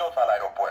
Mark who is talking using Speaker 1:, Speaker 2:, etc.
Speaker 1: Bienvenidos al aeropuerto.